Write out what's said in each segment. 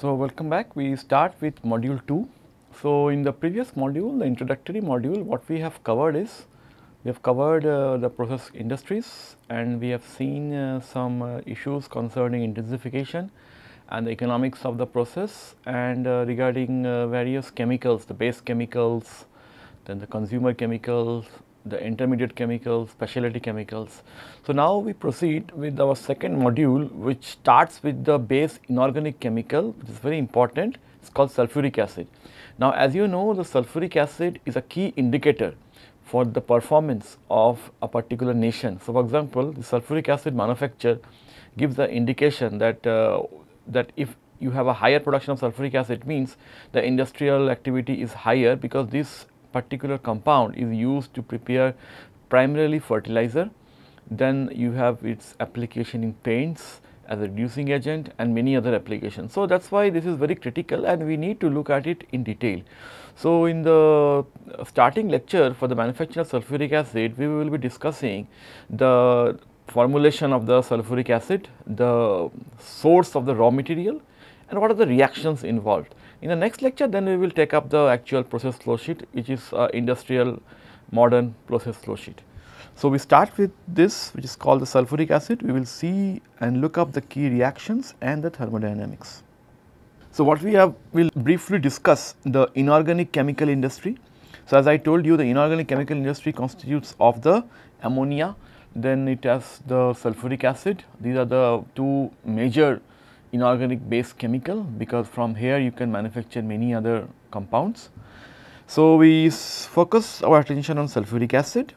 So, welcome back. We start with module 2. So, in the previous module, the introductory module, what we have covered is, we have covered uh, the process industries and we have seen uh, some uh, issues concerning intensification and the economics of the process and uh, regarding uh, various chemicals, the base chemicals, then the consumer chemicals, the intermediate chemicals, specialty chemicals. So, now we proceed with our second module which starts with the base inorganic chemical which is very important it is called sulfuric acid. Now, as you know the sulfuric acid is a key indicator for the performance of a particular nation. So, for example, the sulfuric acid manufacture gives the indication that uh, that if you have a higher production of sulfuric acid means the industrial activity is higher because this particular compound is used to prepare primarily fertilizer, then you have its application in paints as a reducing agent and many other applications. So, that is why this is very critical and we need to look at it in detail. So, in the starting lecture for the manufacture of sulfuric acid, we will be discussing the formulation of the sulfuric acid, the source of the raw material and what are the reactions involved. In the next lecture then we will take up the actual process flow sheet which is uh, industrial modern process flow sheet. So, we start with this which is called the sulfuric acid we will see and look up the key reactions and the thermodynamics. So, what we have will briefly discuss the inorganic chemical industry. So, as I told you the inorganic chemical industry constitutes of the ammonia then it has the sulfuric acid these are the two major inorganic base chemical because from here you can manufacture many other compounds. So, we focus our attention on sulfuric acid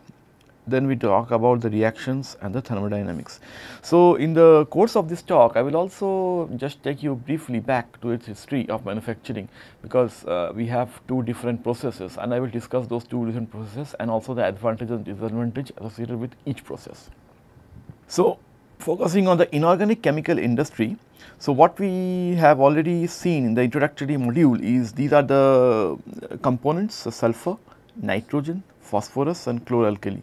then we talk about the reactions and the thermodynamics. So, in the course of this talk I will also just take you briefly back to its history of manufacturing because uh, we have two different processes and I will discuss those two different processes and also the advantages and disadvantages associated with each process. So, focusing on the inorganic chemical industry, so, what we have already seen in the introductory module is these are the components the sulfur, nitrogen, phosphorus and chloralkali.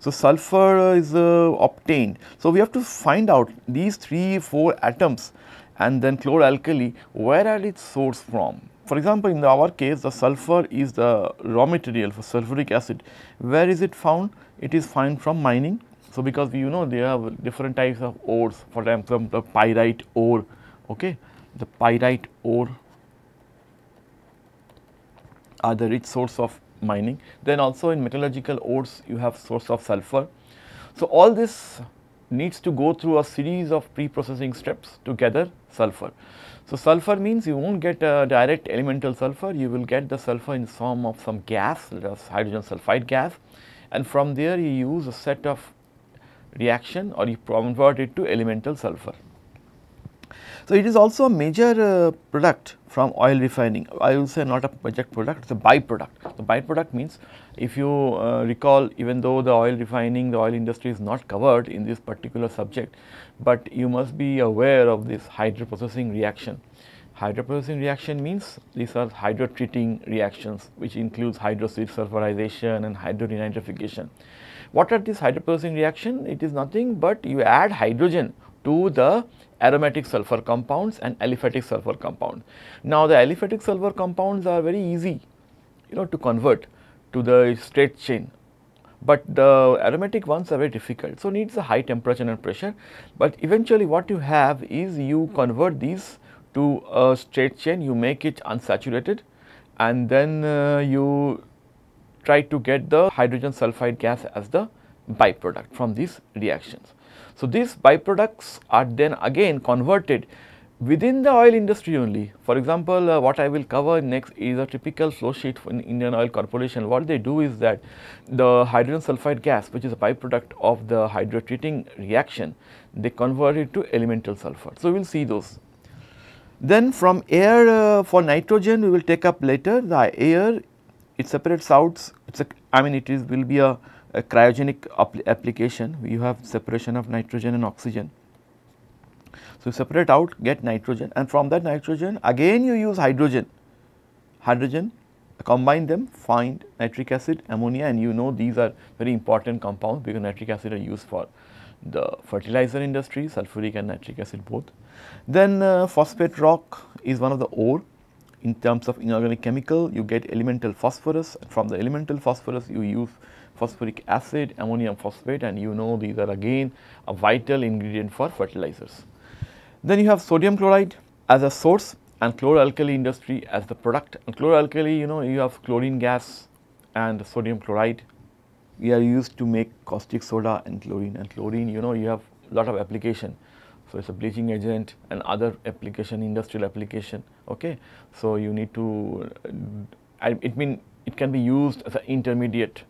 So, sulfur is uh, obtained. So, we have to find out these 3 4 atoms and then chloralkali where are its source from. For example, in our case the sulfur is the raw material for sulfuric acid. Where is it found? It is found from mining so, because you know there are different types of ores for example, the pyrite ore, okay. the pyrite ore are the rich source of mining. Then also in metallurgical ores you have source of sulfur. So, all this needs to go through a series of pre-processing steps to gather sulfur. So, sulfur means you will not get a direct elemental sulfur, you will get the sulfur in form of some gas that is hydrogen sulfide gas and from there you use a set of reaction or you convert it to elemental sulfur. So, it is also a major uh, product from oil refining. I will say not a major product, it is a byproduct. The byproduct means if you uh, recall even though the oil refining, the oil industry is not covered in this particular subject, but you must be aware of this hydroprocessing reaction. Hydroprocessing reaction means these are hydrotreating reactions which includes hydrodesulfurization and hydrodenitrification. What are these hydroprocessing reaction? It is nothing but you add hydrogen to the aromatic sulfur compounds and aliphatic sulfur compound. Now, the aliphatic sulfur compounds are very easy you know to convert to the straight chain, but the aromatic ones are very difficult. So, needs a high temperature and pressure, but eventually what you have is you convert these to a straight chain, you make it unsaturated and then uh, you try to get the hydrogen sulfide gas as the byproduct from these reactions. So, these byproducts are then again converted within the oil industry only. For example, uh, what I will cover next is a typical flow sheet in Indian Oil Corporation. What they do is that the hydrogen sulfide gas which is a byproduct of the hydrotreating reaction, they convert it to elemental sulfur. So, we will see those. Then from air uh, for nitrogen we will take up later the air it separates out it's a I mean it is will be a, a cryogenic application you have separation of nitrogen and oxygen. So, you separate out get nitrogen and from that nitrogen again you use hydrogen, hydrogen combine them find nitric acid, ammonia and you know these are very important compounds because nitric acid are used for the fertilizer industry, sulfuric and nitric acid both. Then uh, phosphate rock is one of the ore in terms of inorganic chemical you get elemental phosphorus from the elemental phosphorus you use phosphoric acid, ammonium phosphate and you know these are again a vital ingredient for fertilizers. Then you have sodium chloride as a source and chloralkali industry as the product and chloralkali you know you have chlorine gas and sodium chloride we are used to make caustic soda and chlorine and chlorine you know you have lot of application. So, it is a bleaching agent and other application industrial application okay. So, you need to uh, it mean it can be used as an intermediate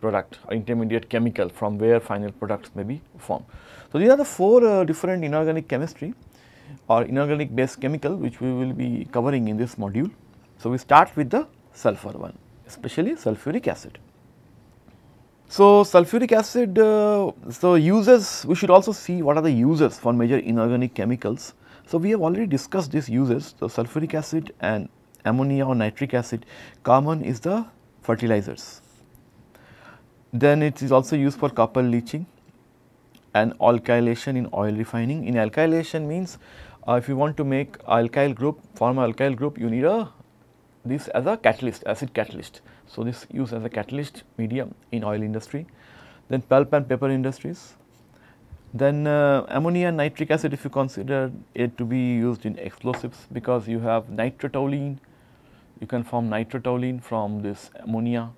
product or intermediate chemical from where final products may be formed. So, these are the four uh, different inorganic chemistry or inorganic based chemical which we will be covering in this module. So, we start with the sulfur one especially sulfuric acid. So, sulfuric acid, uh, so uses, we should also see what are the uses for major inorganic chemicals. So, we have already discussed these uses, so sulfuric acid and ammonia or nitric acid, common is the fertilizers. Then it is also used for copper leaching and alkylation in oil refining. In alkylation means uh, if you want to make alkyl group, form alkyl group, you need a this as a catalyst, acid catalyst. So, this used as a catalyst medium in oil industry, then pulp and paper industries, then uh, ammonia and nitric acid if you consider it to be used in explosives because you have nitrotoluene, you can form nitrotoluene from this ammonia,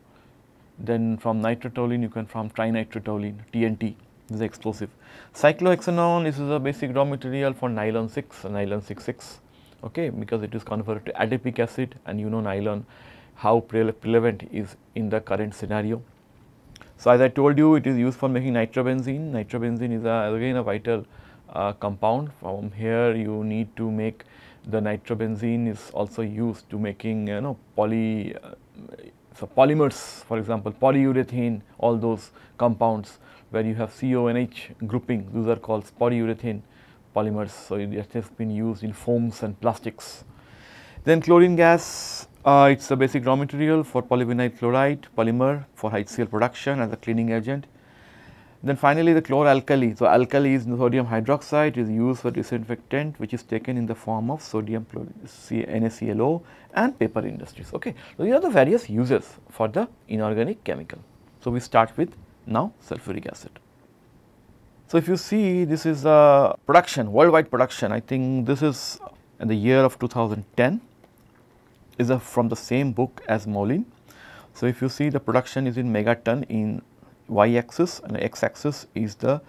then from nitrotoluene you can form trinitrotoluene TNT this is explosive. Cyclohexanone this is a basic raw material for nylon 6 nylon 66 okay because it is converted to adipic acid and you know nylon how prevalent is in the current scenario. So, as I told you it is used for making nitrobenzene, nitrobenzene is a, again a vital uh, compound from here you need to make the nitrobenzene is also used to making you know poly uh, so polymers for example polyurethane all those compounds where you have CONH grouping those are called polyurethane polymers so it has been used in foams and plastics. Then chlorine gas uh, it is a basic raw material for polyvinyl chloride polymer for HCl production as a cleaning agent. Then finally, the chloralkali. So, alkali is sodium hydroxide is used for disinfectant which is taken in the form of sodium NaClO and paper industries. Okay. So, these are the various uses for the inorganic chemical. So, we start with now sulfuric acid. So, if you see this is a production worldwide production I think this is in the year of 2010 is a, from the same book as Moulijn. So, if you see the production is in megaton in y axis and x axis is the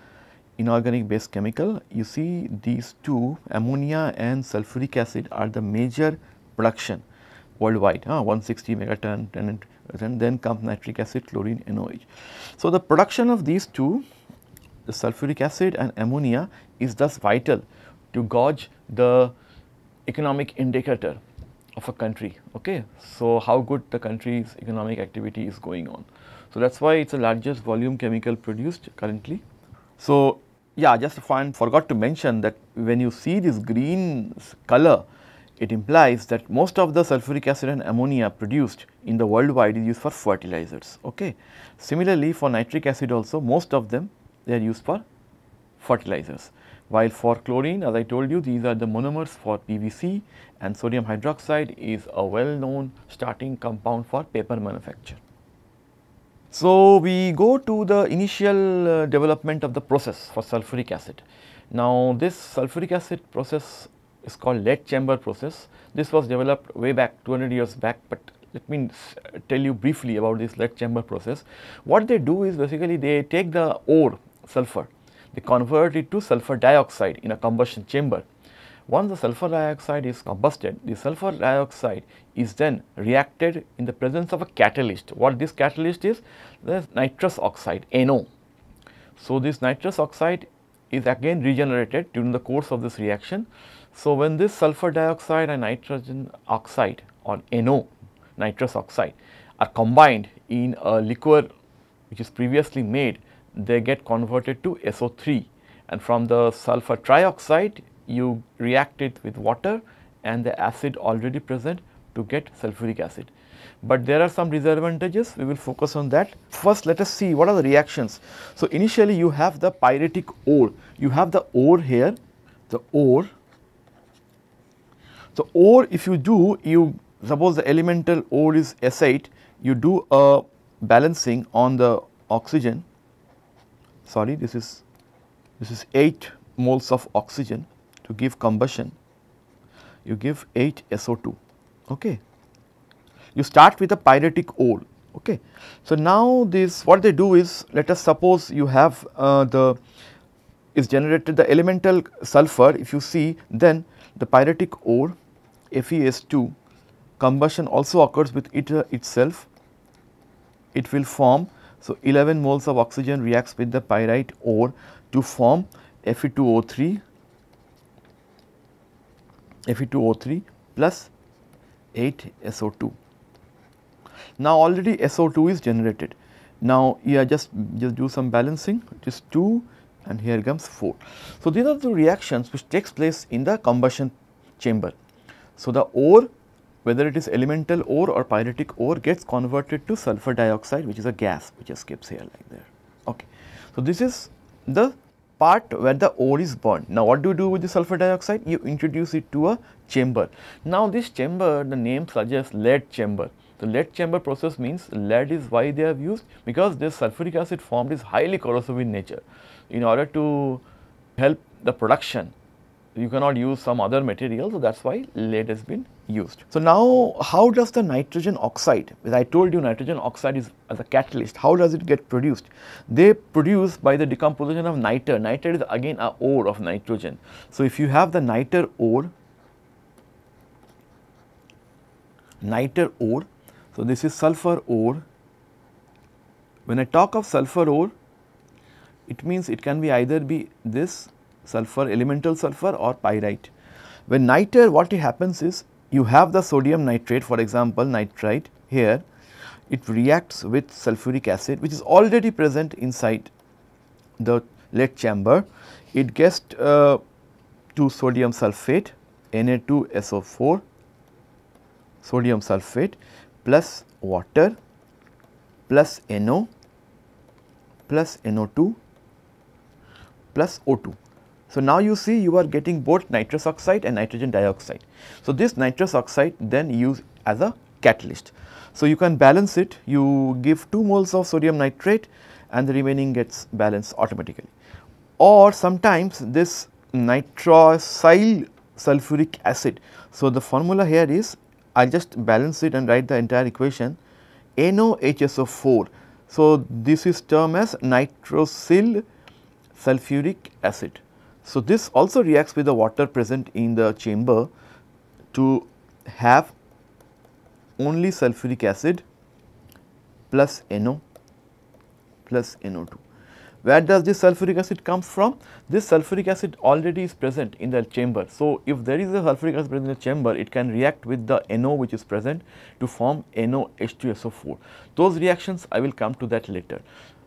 inorganic base chemical. You see these two ammonia and sulfuric acid are the major production worldwide uh, 160 megaton and, and then comes nitric acid chlorine NOH. So, the production of these two the sulfuric acid and ammonia is thus vital to gauge the economic indicator of a country. Okay. So, how good the country's economic activity is going on. So, that is why it is the largest volume chemical produced currently. So, yeah just find forgot to mention that when you see this green color it implies that most of the sulfuric acid and ammonia produced in the worldwide is used for fertilizers. Okay. Similarly, for nitric acid also most of them they are used for fertilizers. While for chlorine as I told you these are the monomers for PVC and sodium hydroxide is a well known starting compound for paper manufacture. So, we go to the initial uh, development of the process for sulfuric acid. Now, this sulfuric acid process is called lead chamber process. This was developed way back 200 years back, but let me tell you briefly about this lead chamber process. What they do is basically they take the ore sulfur they convert it to sulfur dioxide in a combustion chamber. Once the sulfur dioxide is combusted, the sulfur dioxide is then reacted in the presence of a catalyst. What this catalyst is? The nitrous oxide NO. So, this nitrous oxide is again regenerated during the course of this reaction. So, when this sulfur dioxide and nitrogen oxide or NO nitrous oxide are combined in a liquor which is previously made they get converted to SO3 and from the sulfur trioxide you react it with water and the acid already present to get sulfuric acid. But there are some disadvantages we will focus on that. First let us see what are the reactions. So, initially you have the pyritic ore, you have the ore here, the ore. So, ore if you do you suppose the elemental ore is S8 you do a balancing on the oxygen sorry this is this is 8 moles of oxygen to give combustion. You give 8 SO2 okay. You start with a pyritic ore. Okay. So now this what they do is let us suppose you have uh, the is generated the elemental sulfur. If you see then the pyritic ore FeS2 combustion also occurs with it uh, itself. It will form so 11 moles of oxygen reacts with the pyrite ore to form Fe2O3 Fe2O3 plus 8 SO2 now already SO2 is generated. Now yeah just just do some balancing. It is 2 and here comes 4 so these are the reactions which takes place in the combustion chamber. So, the ore whether it is elemental ore or pyritic ore gets converted to sulfur dioxide which is a gas which escapes here like there. Okay. So, this is the part where the ore is burned. Now, what do you do with the sulfur dioxide? You introduce it to a chamber. Now, this chamber the name suggests lead chamber. The lead chamber process means lead is why they have used because this sulfuric acid formed is highly corrosive in nature. In order to help the production you cannot use some other material. So, that is why lead has been used. So, now how does the nitrogen oxide, as I told you nitrogen oxide is as a catalyst, how does it get produced? They produce by the decomposition of nitre, nitre is again a ore of nitrogen. So, if you have the nitre ore, nitre ore, so this is sulfur ore. When I talk of sulfur ore, it means it can be either be this sulfur, elemental sulfur or pyrite. When nitre what happens is you have the sodium nitrate for example nitrite here it reacts with sulfuric acid which is already present inside the lead chamber. It gets uh, to sodium sulphate Na2SO4 sodium sulphate plus water plus NO plus NO2 plus O2. So, now you see you are getting both nitrous oxide and nitrogen dioxide. So, this nitrous oxide then used as a catalyst. So, you can balance it you give 2 moles of sodium nitrate and the remaining gets balanced automatically or sometimes this nitrosyl sulfuric acid. So, the formula here is I will just balance it and write the entire equation NOHSO4. So, this is termed as nitrosyl sulfuric acid. So, this also reacts with the water present in the chamber to have only sulfuric acid plus NO plus NO2. Where does this sulfuric acid comes from? This sulfuric acid already is present in the chamber. So, if there is a sulfuric acid present in the chamber, it can react with the NO which is present to form NOH2SO4. Those reactions I will come to that later.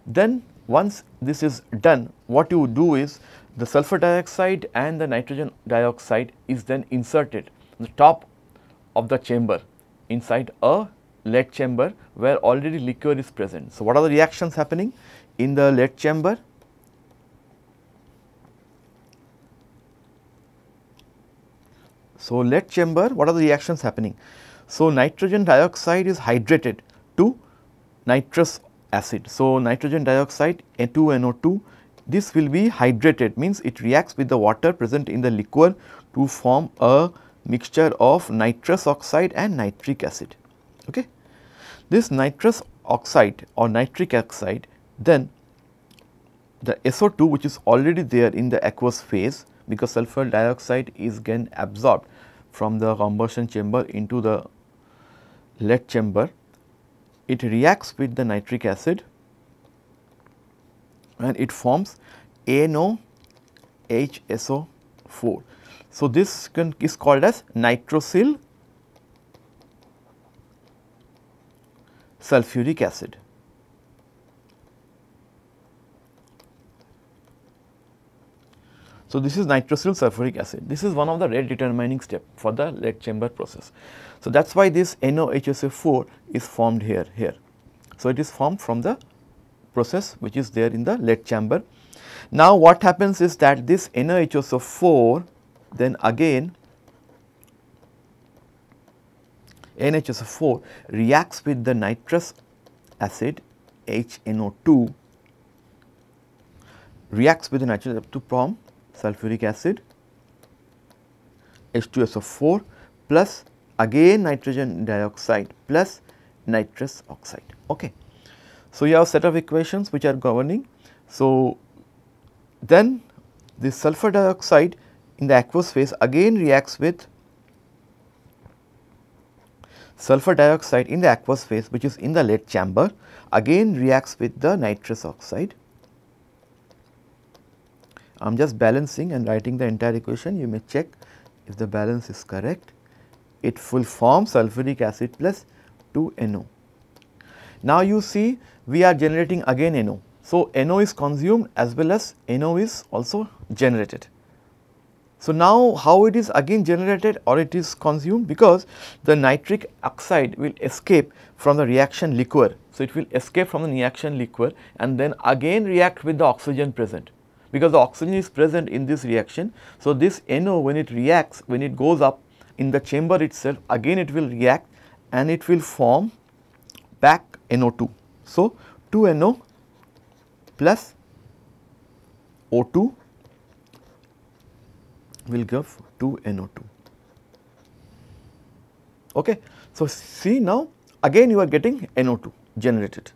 Then once this is done, what you do is the sulfur dioxide and the nitrogen dioxide is then inserted the top of the chamber inside a lead chamber where already liquor is present. So, what are the reactions happening in the lead chamber? So, lead chamber what are the reactions happening? So, nitrogen dioxide is hydrated to nitrous acid. So, nitrogen dioxide N2NO2 this will be hydrated means it reacts with the water present in the liquor to form a mixture of nitrous oxide and nitric acid. Okay. This nitrous oxide or nitric oxide then the SO2 which is already there in the aqueous phase because sulfur dioxide is again absorbed from the combustion chamber into the lead chamber. It reacts with the nitric acid and it forms NOHSO4. So, this can, is called as nitrosyl sulfuric acid. So, this is nitrosyl sulfuric acid. This is one of the rate determining step for the lead chamber process. So, that is why this NOHSO4 is formed here, here. So, it is formed from the process which is there in the lead chamber. Now, what happens is that this NaHSO4 then again NHSO4 reacts with the nitrous acid HNO2 reacts with the nitrous acid to form sulfuric acid H2SO4 plus again nitrogen dioxide plus nitrous oxide. Okay. So, you have set of equations which are governing. So, then the sulfur dioxide in the aqueous phase again reacts with sulfur dioxide in the aqueous phase which is in the lead chamber again reacts with the nitrous oxide. I am just balancing and writing the entire equation you may check if the balance is correct. It will form sulfuric acid plus 2 NO. Now you see we are generating again NO. So, NO is consumed as well as NO is also generated. So, now how it is again generated or it is consumed because the nitric oxide will escape from the reaction liquor. So, it will escape from the reaction liquor and then again react with the oxygen present because the oxygen is present in this reaction. So, this NO when it reacts when it goes up in the chamber itself again it will react and it will form back NO2. So, 2 NO plus O2 will give 2 NO2. Okay. So, see now again you are getting NO2 generated.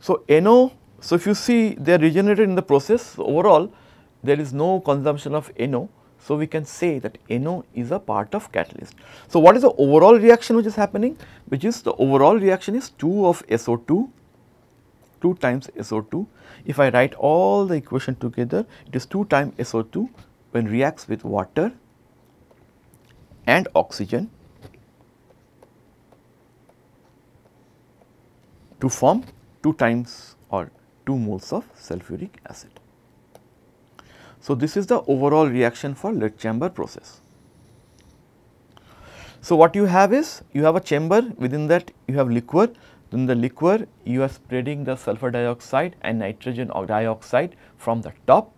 So, NO, so if you see they are regenerated in the process overall there is no consumption of NO. So, we can say that NO is a part of catalyst. So, what is the overall reaction which is happening? Which is the overall reaction is 2 of SO2, 2 times SO2. If I write all the equation together, it is 2 times SO2 when reacts with water and oxygen to form 2 times or 2 moles of sulfuric acid. So, this is the overall reaction for lead chamber process. So, what you have is you have a chamber within that you have liquor in the liquor you are spreading the sulfur dioxide and nitrogen dioxide from the top.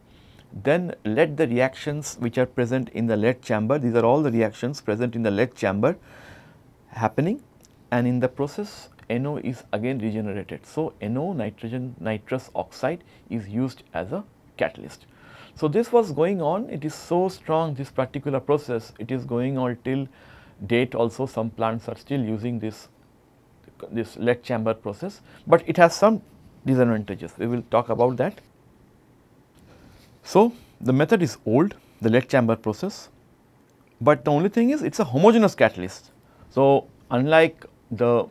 Then let the reactions which are present in the lead chamber, these are all the reactions present in the lead chamber happening. And in the process NO is again regenerated. So, NO nitrogen nitrous oxide is used as a catalyst. So, this was going on. It is so strong this particular process. It is going on till date also. Some plants are still using this this lead chamber process, but it has some disadvantages we will talk about that. So, the method is old the lead chamber process, but the only thing is it is a homogeneous catalyst. So, unlike the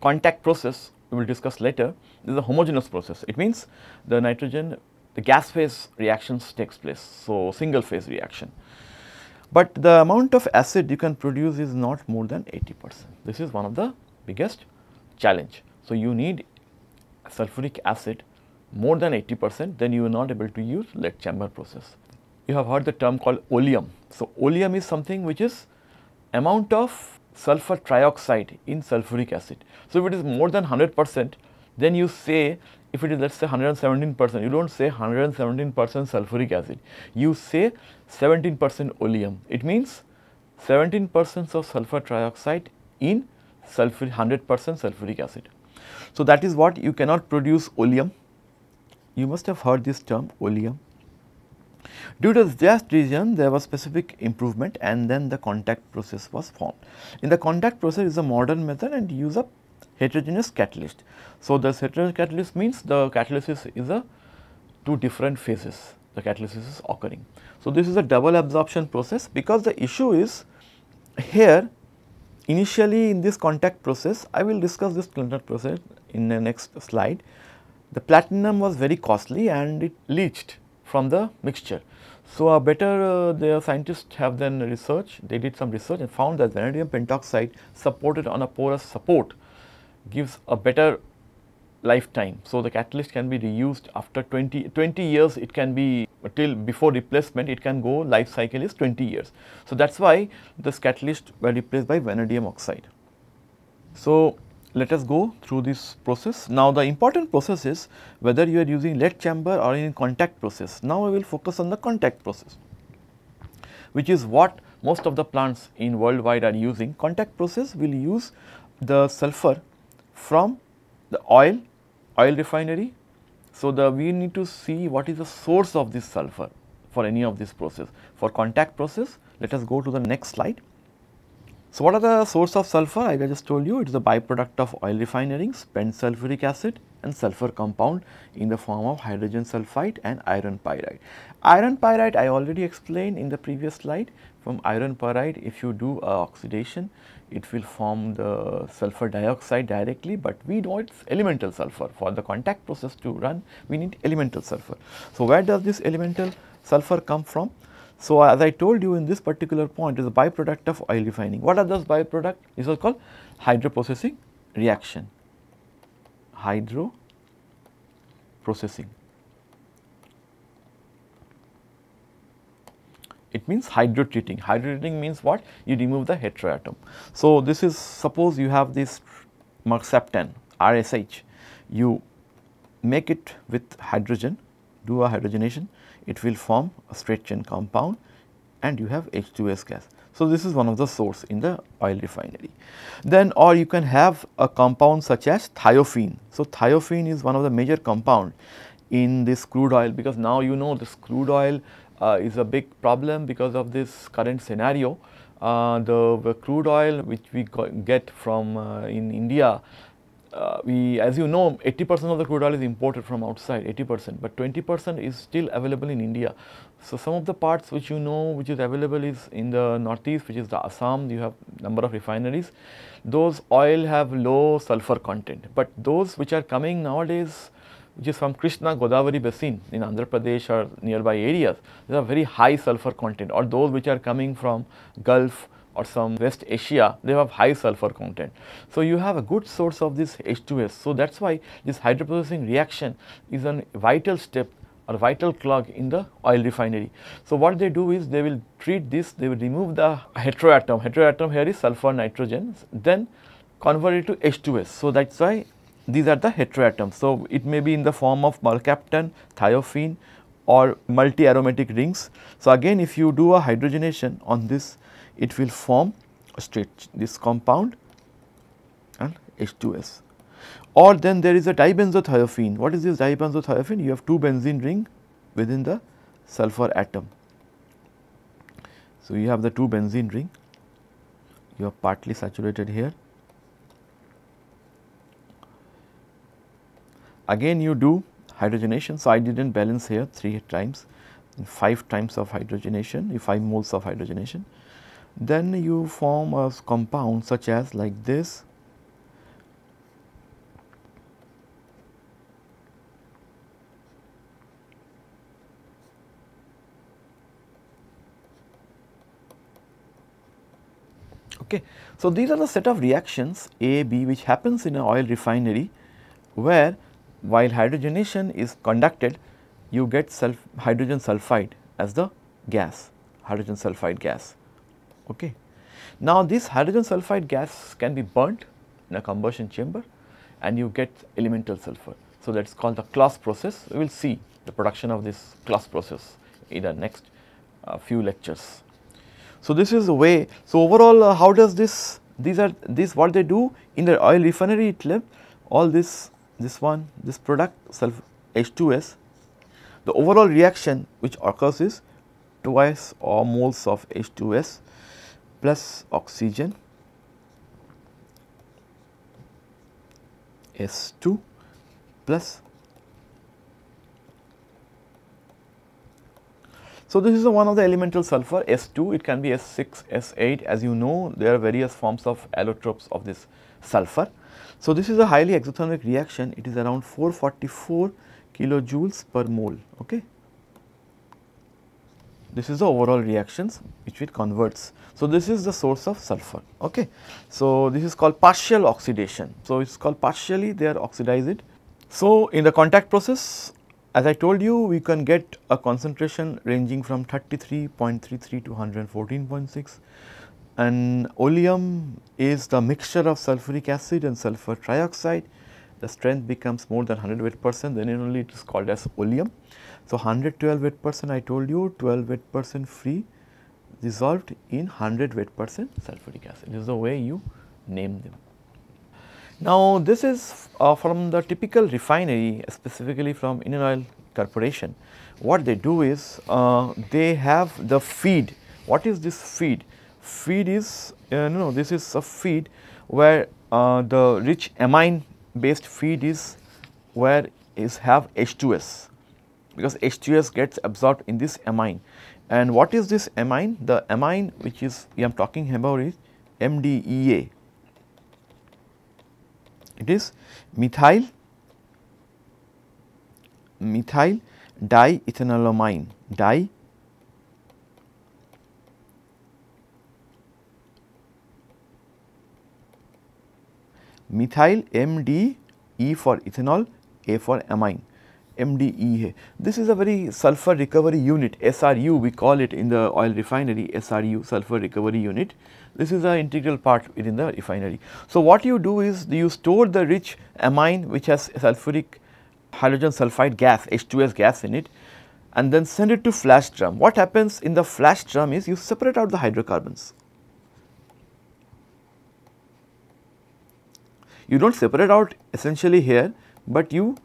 contact process we will discuss later this is a homogeneous process it means the nitrogen the gas phase reactions takes place. So, single phase reaction. But the amount of acid you can produce is not more than 80 percent. This is one of the biggest challenge. So, you need sulfuric acid more than 80 percent then you are not able to use lead chamber process. You have heard the term called oleum. So, oleum is something which is amount of sulfur trioxide in sulfuric acid. So, if it is more than 100 percent then you say if it is let us say 117 percent you do not say 117 percent sulfuric acid you say 17 percent oleum. It means 17 percent of sulfur trioxide in sulfur 100 percent sulfuric acid. So, that is what you cannot produce oleum you must have heard this term oleum. Due to this region there was specific improvement and then the contact process was formed. In the contact process is a modern method and use a heterogeneous catalyst. So, the heterogeneous catalyst means the catalysis is a two different phases the catalysis is occurring. So, this is a double absorption process because the issue is here initially in this contact process I will discuss this contact process in the next slide the platinum was very costly and it leached from the mixture. So, a better uh, the scientists have then research, they did some research and found that vanadium pentoxide supported on a porous support gives a better lifetime. So, the catalyst can be reused after 20, 20 years it can be till before replacement it can go life cycle is 20 years. So, that is why this catalyst were replaced by vanadium oxide. So, let us go through this process. Now, the important process is whether you are using lead chamber or in contact process. Now, I will focus on the contact process which is what most of the plants in worldwide are using. Contact process will use the sulfur from the oil, oil refinery. So, the we need to see what is the source of this sulfur for any of this process. For contact process, let us go to the next slide. So, what are the source of sulfur? I just told you it is a byproduct of oil refining, spent sulfuric acid and sulfur compound in the form of hydrogen sulfide and iron pyrite. Iron pyrite I already explained in the previous slide from iron pyrite if you do a oxidation it will form the sulfur dioxide directly, but we want elemental sulfur for the contact process to run we need elemental sulfur. So, where does this elemental sulfur come from? So, as I told you in this particular point is a byproduct of oil refining. What are those byproduct? This is called hydroprocessing reaction, hydro It means hydrotreating. Hydrotreating means what? You remove the heteroatom. So, this is suppose you have this mercaptan RSH, you make it with hydrogen, do a hydrogenation it will form a straight chain compound and you have H2S gas. So, this is one of the source in the oil refinery. Then or you can have a compound such as thiophene. So, thiophene is one of the major compound in this crude oil because now you know this crude oil is a big problem because of this current scenario. Uh, the, the, crude oil which we get from uh, in India uh, we as you know 80 percent of the crude oil is imported from outside 80 percent, but 20 percent is still available in India. So, some of the parts which you know which is available is in the northeast which is the Assam you have number of refineries. Those oil have low sulfur content, but those which are coming nowadays which is from Krishna Godavari basin in Andhra Pradesh or nearby areas, they have very high sulfur content or those which are coming from Gulf or some West Asia, they have high sulfur content. So, you have a good source of this H2S. So, that is why this hydroprocessing reaction is a vital step or vital clog in the oil refinery. So, what they do is they will treat this, they will remove the heteroatom, heteroatom here is sulfur nitrogen, then convert it to H2S. So, that is why these are the heteroatoms. So, it may be in the form of mercaptan, thiophene or multi-aromatic rings. So, again if you do a hydrogenation on this it will form straight this compound and H2S. Or then there is a dibenzothiophenone. What is this dibenzothiophenone? You have two benzene ring within the sulfur atom. So, you have the two benzene ring, you are partly saturated here. Again you do hydrogenation. So, I did not balance here 3 times, 5 times of hydrogenation, 5 moles of hydrogenation then you form a compound such as like this Okay. So, these are the set of reactions A, B which happens in an oil refinery where while hydrogenation is conducted you get hydrogen sulfide as the gas, hydrogen sulfide gas. Okay. Now, this hydrogen sulfide gas can be burnt in a combustion chamber and you get elemental sulfur. So, that is called the Claus process. We will see the production of this Claus process in the next uh, few lectures. So, this is the way. So, overall uh, how does this these are this what they do in the oil refinery itself all this this one this product sulfur H2S the overall reaction which occurs is twice or moles of H2S plus oxygen S2 plus. So, this is one of the elemental sulfur S2, it can be S6, S8 as you know there are various forms of allotropes of this sulfur. So, this is a highly exothermic reaction, it is around 444 kilojoules per mole. Okay. This is the overall reactions which it converts. So, this is the source of sulfur. Okay. So, this is called partial oxidation. So, it is called partially they are oxidize it. So, in the contact process as I told you we can get a concentration ranging from 33.33 to 114.6 and oleum is the mixture of sulfuric acid and sulfur trioxide. The strength becomes more than 100 weight percent then only it is called as oleum. So, 112 weight percent I told you 12 weight percent free dissolved in 100 weight percent sulfuric acid. This is the way you name them. Now, this is uh, from the typical refinery specifically from Indian Oil Corporation. What they do is uh, they have the feed. What is this feed? Feed is uh, no, this is a feed where uh, the rich amine based feed is where is have H2S because H2S gets absorbed in this amine. And what is this amine? The amine which is we am talking about is MDEA. It is methyl methyl diethanolamine di methyl MD E for ethanol, A for amine. MDE. This is a very sulfur recovery unit SRU we call it in the oil refinery SRU sulfur recovery unit. This is an integral part within the refinery. So, what you do is you store the rich amine which has sulfuric hydrogen sulfide gas H2S gas in it and then send it to flash drum. What happens in the flash drum is you separate out the hydrocarbons. You do not separate out essentially here, but you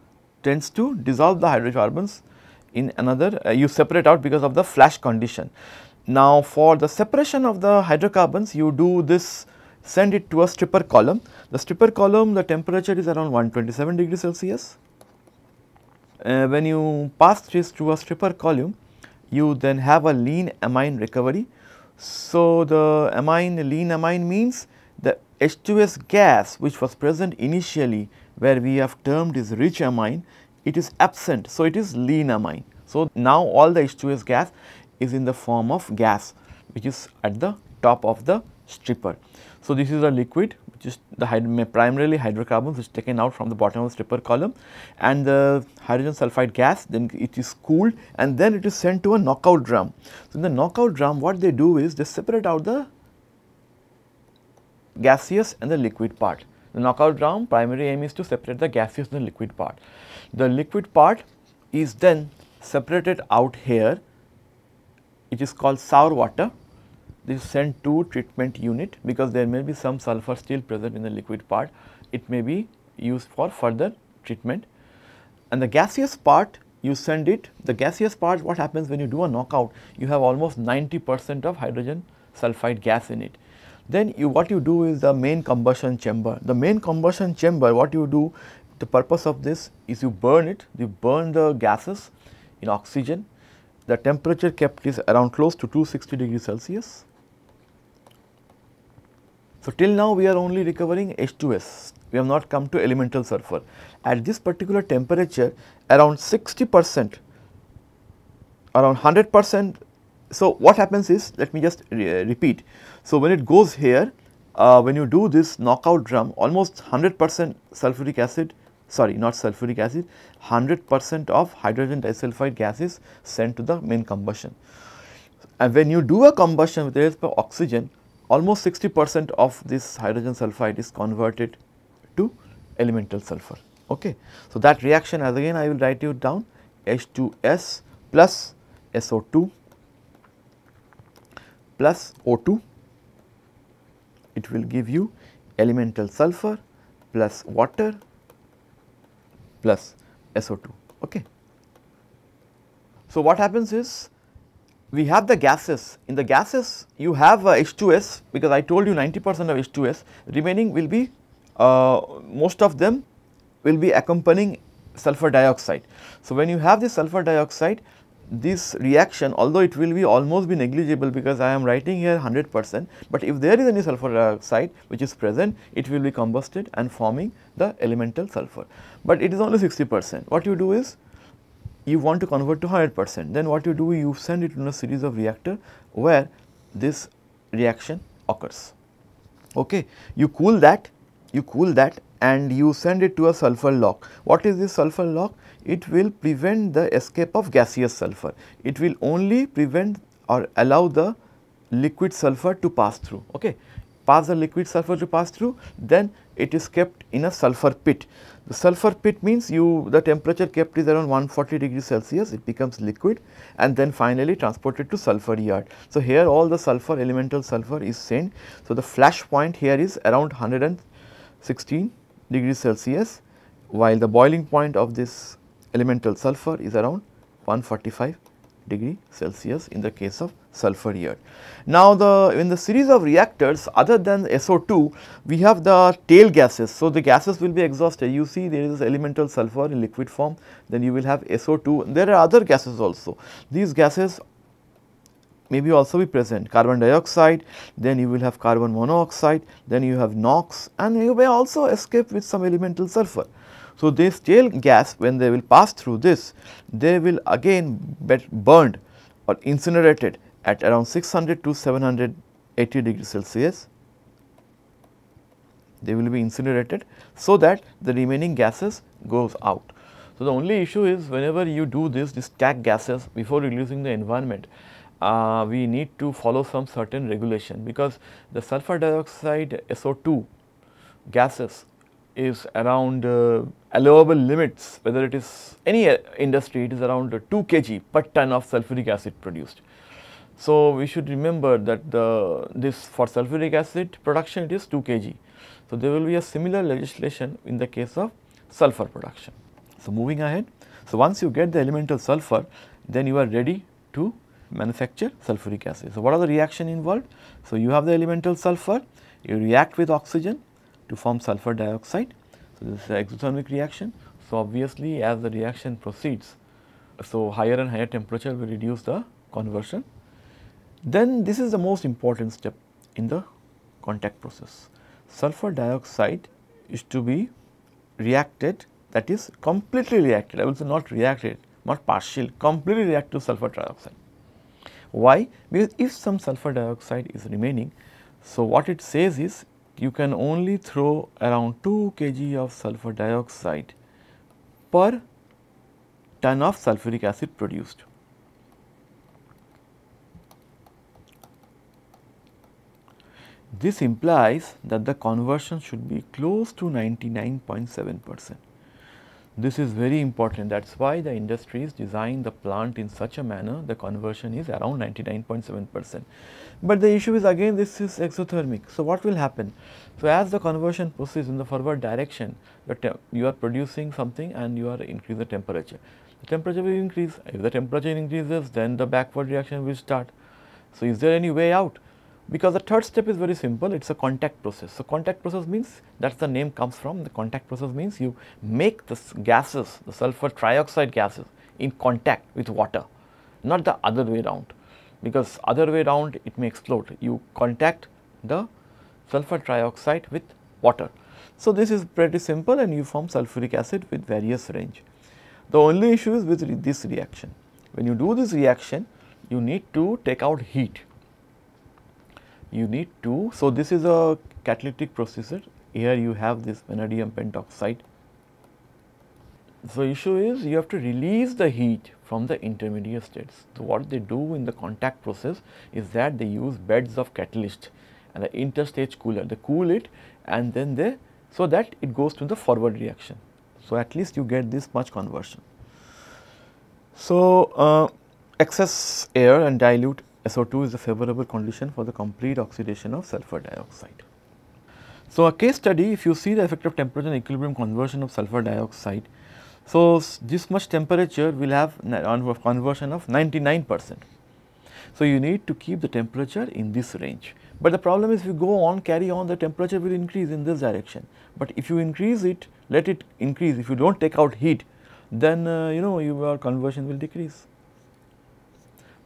tends to dissolve the hydrocarbons in another uh, you separate out because of the flash condition. Now, for the separation of the hydrocarbons you do this send it to a stripper column. The stripper column the temperature is around 127 degrees Celsius. Uh, when you pass this through a stripper column you then have a lean amine recovery. So, the amine lean amine means H2S gas which was present initially where we have termed is rich amine, it is absent. So, it is lean amine. So, now all the H2S gas is in the form of gas which is at the top of the stripper. So, this is a liquid which is the hyd primarily hydrocarbons which is taken out from the bottom of the stripper column and the hydrogen sulfide gas then it is cooled and then it is sent to a knockout drum. So, in the knockout drum what they do is they separate out the gaseous and the liquid part. The knockout drum primary aim is to separate the gaseous and the liquid part. The liquid part is then separated out here, it is called sour water. This is sent to treatment unit because there may be some sulfur still present in the liquid part. It may be used for further treatment. And the gaseous part you send it, the gaseous part what happens when you do a knockout, you have almost 90 percent of hydrogen sulfide gas in it. Then you what you do is the main combustion chamber. The main combustion chamber what you do the purpose of this is you burn it, you burn the gases in oxygen. The temperature kept is around close to 260 degrees Celsius. So, till now we are only recovering H2S, we have not come to elemental sulfur. At this particular temperature around 60 percent, around 100 percent so, what happens is let me just re repeat. So, when it goes here uh, when you do this knockout drum almost 100 percent sulfuric acid sorry not sulfuric acid 100 percent of hydrogen disulfide gas is sent to the main combustion. And when you do a combustion with respect to oxygen almost 60 percent of this hydrogen sulfide is converted to elemental sulfur. Okay. So, that reaction as again I will write you down H2S plus SO2 plus O2, it will give you elemental sulfur plus water plus SO2. Okay. So, what happens is we have the gases in the gases you have uh, H2S because I told you 90 percent of H2S remaining will be uh, most of them will be accompanying sulfur dioxide. So, when you have this sulfur dioxide this reaction although it will be almost be negligible because I am writing here 100 percent, but if there is any sulfur dioxide which is present it will be combusted and forming the elemental sulfur, but it is only 60 percent. What you do is you want to convert to 100 percent then what you do you send it in a series of reactor where this reaction occurs. Okay. You cool that, you cool that and you send it to a sulfur lock. What is this sulfur lock? it will prevent the escape of gaseous sulfur. It will only prevent or allow the liquid sulfur to pass through. Okay. Pass the liquid sulfur to pass through, then it is kept in a sulfur pit. The sulfur pit means you the temperature kept is around 140 degrees Celsius, it becomes liquid and then finally transported to sulfur yard. So, here all the sulfur elemental sulfur is sent. So, the flash point here is around 116 degrees Celsius while the boiling point of this elemental sulfur is around 145 degree Celsius in the case of sulfur here. Now, the in the series of reactors other than SO2 we have the tail gases. So, the gases will be exhausted you see there is elemental sulfur in liquid form then you will have SO2 there are other gases also. These gases may be also be present carbon dioxide then you will have carbon monoxide then you have NOx and you may also escape with some elemental sulfur. So, this tail gas when they will pass through this they will again get burned or incinerated at around 600 to 780 degrees Celsius. They will be incinerated so that the remaining gases goes out. So, the only issue is whenever you do this, this stack gases before releasing the environment, uh, we need to follow some certain regulation because the sulfur dioxide SO2 gases is around uh, allowable limits whether it is any uh, industry it is around 2 kg per ton of sulfuric acid produced. So, we should remember that the this for sulfuric acid production it is 2 kg. So, there will be a similar legislation in the case of sulfur production. So, moving ahead. So, once you get the elemental sulfur then you are ready to manufacture sulfuric acid. So, what are the reaction involved? So, you have the elemental sulfur, you react with oxygen to form sulfur dioxide. So, this is an exothermic reaction. So, obviously as the reaction proceeds, so higher and higher temperature will reduce the conversion. Then this is the most important step in the contact process. Sulfur dioxide is to be reacted that is completely reacted, I will say not reacted, not partial, completely react to sulfur dioxide. Why? Because if some sulfur dioxide is remaining, so what it says is you can only throw around 2 kg of sulfur dioxide per ton of sulfuric acid produced. This implies that the conversion should be close to 99.7 percent. This is very important that is why the industries design the plant in such a manner the conversion is around 99.7 percent. But the issue is again this is exothermic. So, what will happen? So, as the conversion proceeds in the forward direction you are producing something and you are increasing the temperature. The temperature will increase if the temperature increases then the backward reaction will start. So, is there any way out? Because the third step is very simple it is a contact process. So, contact process means that is the name comes from the contact process means you make the gases the sulfur trioxide gases in contact with water not the other way around because other way around it may explode you contact the sulfur trioxide with water. So, this is pretty simple and you form sulfuric acid with various range. The only issue is with this reaction when you do this reaction you need to take out heat you need to, so this is a catalytic processor here you have this vanadium pentoxide. So, issue is you have to release the heat from the intermediate states. So, what they do in the contact process is that they use beds of catalyst and the interstage cooler, they cool it and then they, so that it goes to the forward reaction. So, at least you get this much conversion. So, uh, excess air and dilute SO2 is a favorable condition for the complete oxidation of sulfur dioxide. So, a case study if you see the effect of temperature and equilibrium conversion of sulfur dioxide. So, this much temperature will have conversion of 99 percent. So, you need to keep the temperature in this range. But the problem is if you go on carry on the temperature will increase in this direction. But if you increase it let it increase if you do not take out heat then uh, you know your conversion will decrease.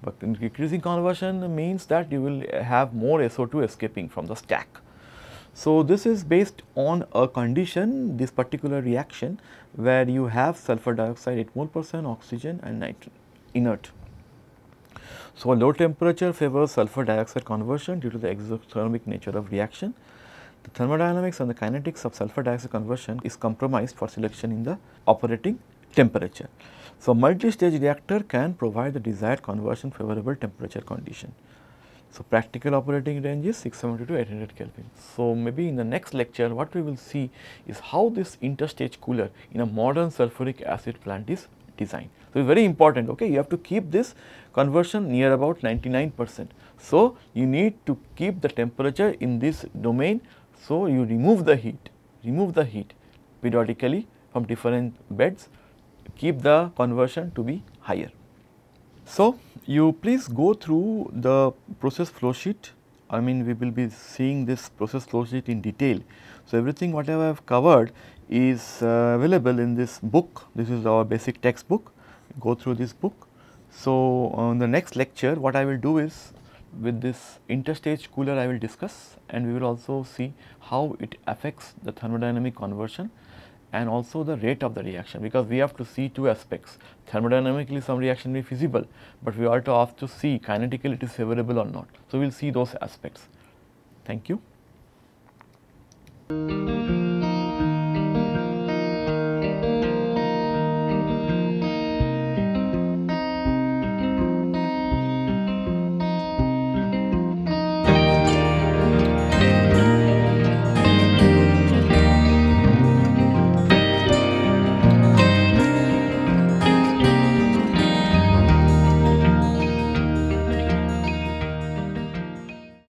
But increasing conversion means that you will have more SO2 escaping from the stack. So, this is based on a condition this particular reaction where you have sulfur dioxide 8 mole percent oxygen and nitrogen inert. So, low temperature favors sulfur dioxide conversion due to the exothermic nature of reaction. The thermodynamics and the kinetics of sulfur dioxide conversion is compromised for selection in the operating temperature. So, multi-stage reactor can provide the desired conversion favorable temperature condition. So, practical operating range is 670 to 800 Kelvin. So, maybe in the next lecture what we will see is how this interstage cooler in a modern sulfuric acid plant is designed. So, very important okay you have to keep this conversion near about 99 percent. So, you need to keep the temperature in this domain. So, you remove the heat, remove the heat periodically from different beds keep the conversion to be higher. So, you please go through the process flow sheet I mean we will be seeing this process flow sheet in detail. So, everything whatever I have covered is uh, available in this book this is our basic textbook go through this book. So, on the next lecture what I will do is with this interstage cooler I will discuss and we will also see how it affects the thermodynamic conversion and also the rate of the reaction because we have to see two aspects thermodynamically some reaction may be feasible, but we also have to see kinetically it is favorable or not. So, we will see those aspects. Thank you.